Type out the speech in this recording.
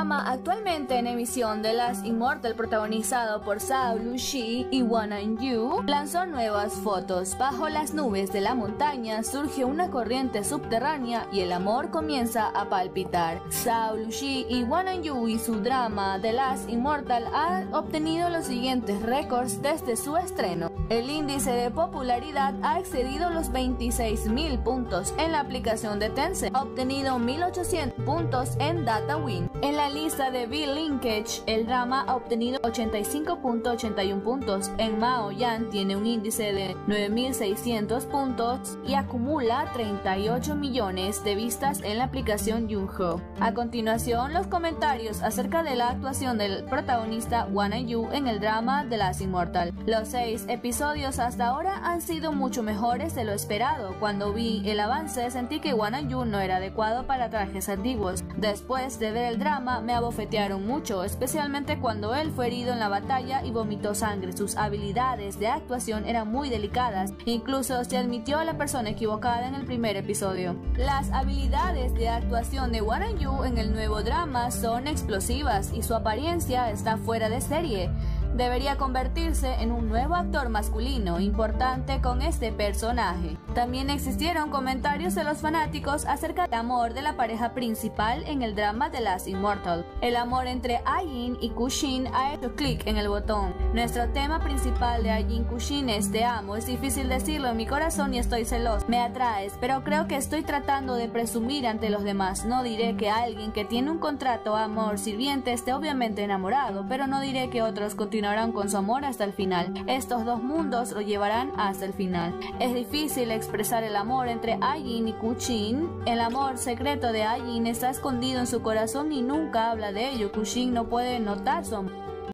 drama actualmente en emisión de Las Immortal protagonizado por Sao Shi y Wanna Yu lanzó nuevas fotos. Bajo las nubes de la montaña surge una corriente subterránea y el amor comienza a palpitar. Sao Shi y Wanna Yu y su drama The Last Immortal han obtenido los siguientes récords desde su estreno. El índice de popularidad ha excedido los 26.000 puntos en la aplicación de Tencent, ha obtenido 1.800 puntos en DataWin. En la lista de B-Linkage, el drama ha obtenido 85.81 puntos. En Mao Yan tiene un índice de 9.600 puntos y acumula 38 millones de vistas en la aplicación Yunho. A continuación, los comentarios acerca de la actuación del protagonista Wan Yu en el drama The Last Immortal. Los seis episodios hasta ahora han sido mucho mejores de lo esperado. Cuando vi el avance sentí que Wan Yu no era adecuado para trajes antiguos. Después de ver el drama me abofetearon mucho, especialmente cuando él fue herido en la batalla y vomitó sangre. Sus habilidades de actuación eran muy delicadas, incluso se admitió a la persona equivocada en el primer episodio. Las habilidades de actuación de Wan Yu en el nuevo drama son explosivas y su apariencia está fuera de serie debería convertirse en un nuevo actor masculino importante con este personaje. También existieron comentarios de los fanáticos acerca del amor de la pareja principal en el drama de Last Immortal. El amor entre Ayin y Kushin ha hecho clic en el botón. Nuestro tema principal de Ayin Kushin es Te amo, es difícil decirlo en mi corazón y estoy celoso. Me atraes, pero creo que estoy tratando de presumir ante los demás. No diré que alguien que tiene un contrato amor sirviente esté obviamente enamorado, pero no diré que otros continuarán con su amor hasta el final. Estos dos mundos lo llevarán hasta el final. Es difícil expresar el amor entre Ayin y Kuchin. El amor secreto de Ayin está escondido en su corazón y nunca habla de ello. Kuchin no puede notar su amor.